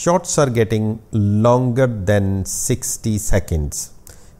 shorts are getting longer than 60 seconds.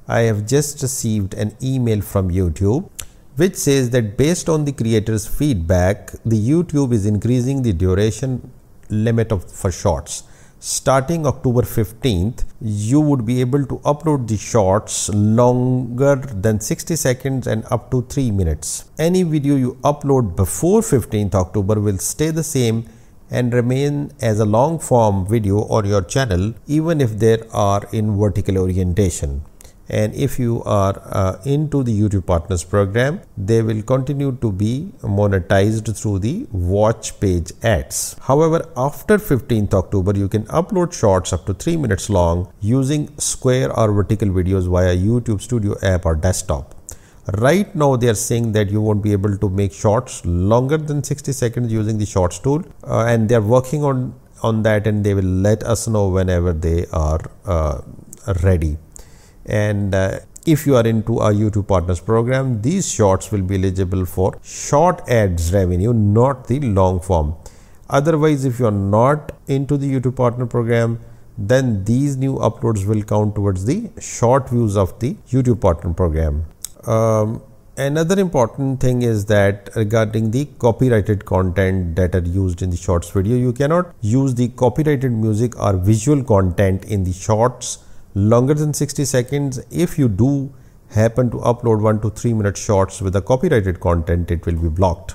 I have just received an email from YouTube which says that based on the creator's feedback, the YouTube is increasing the duration limit of for shorts. Starting October 15th, you would be able to upload the shorts longer than 60 seconds and up to 3 minutes. Any video you upload before 15th October will stay the same and remain as a long form video on your channel even if they are in vertical orientation and if you are uh, into the YouTube Partners program, they will continue to be monetized through the watch page ads. However, after 15th October, you can upload shorts up to 3 minutes long using square or vertical videos via YouTube Studio app or desktop. Right now, they are saying that you won't be able to make shorts longer than 60 seconds using the shorts tool, uh, and they are working on on that, and they will let us know whenever they are uh, ready and uh, if you are into our YouTube partners program, these shorts will be eligible for short ads revenue, not the long form. Otherwise, if you are not into the YouTube partner program, then these new uploads will count towards the short views of the YouTube partner program. Um, another important thing is that regarding the copyrighted content that are used in the shorts video, you cannot use the copyrighted music or visual content in the shorts longer than 60 seconds. If you do happen to upload 1 to 3 minute shorts with the copyrighted content it will be blocked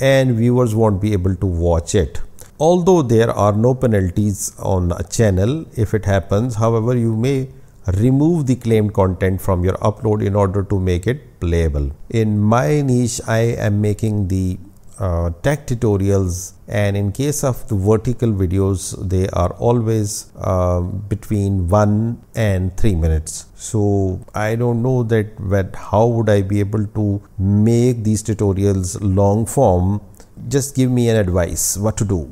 and viewers won't be able to watch it. Although there are no penalties on a channel if it happens however you may remove the claimed content from your upload in order to make it playable. In my niche i am making the uh, tech tutorials and in case of the vertical videos they are always uh, between 1 and 3 minutes. So i don't know that but how would i be able to make these tutorials long form. Just give me an advice what to do